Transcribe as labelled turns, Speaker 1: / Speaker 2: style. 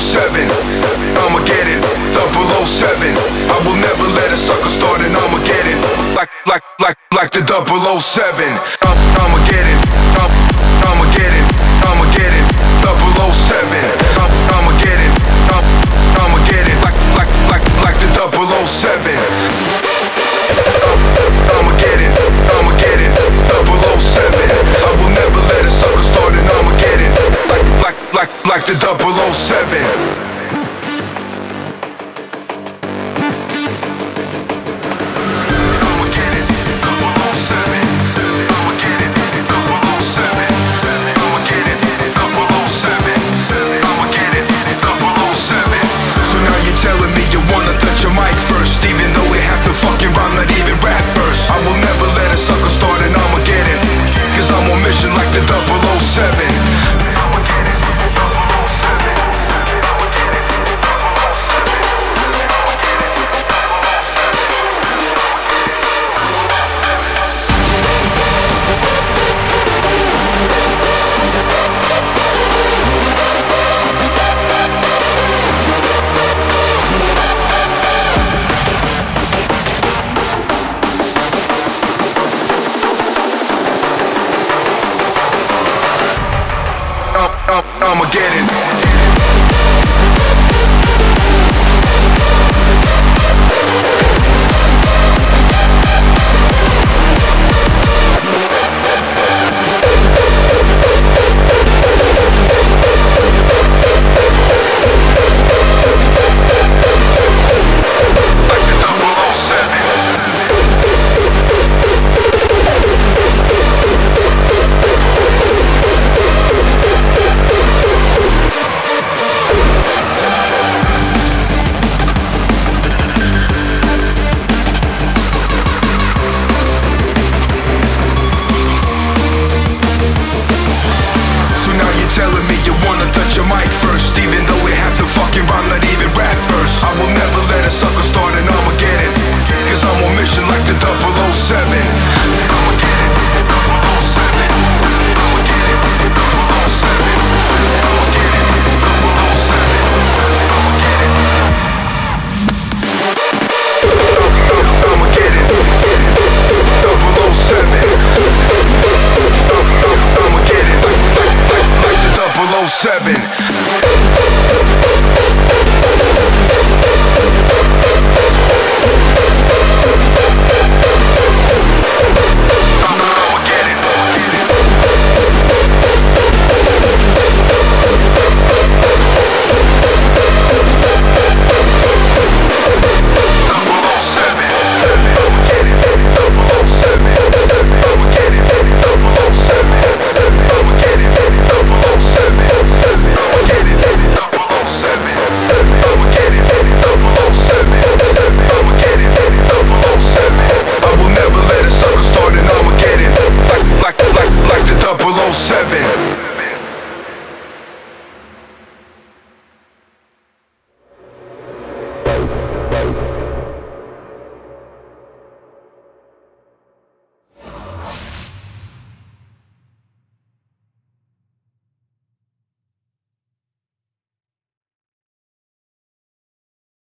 Speaker 1: 007. Armageddon, 007. I will never let a sucker start an Armageddon. Like, like, like, like the 007. Armageddon, Armageddon, Armageddon, 007. Armageddon, Armageddon, like, like, like, like the 007. Armageddon, like the 007 Armageddon, living.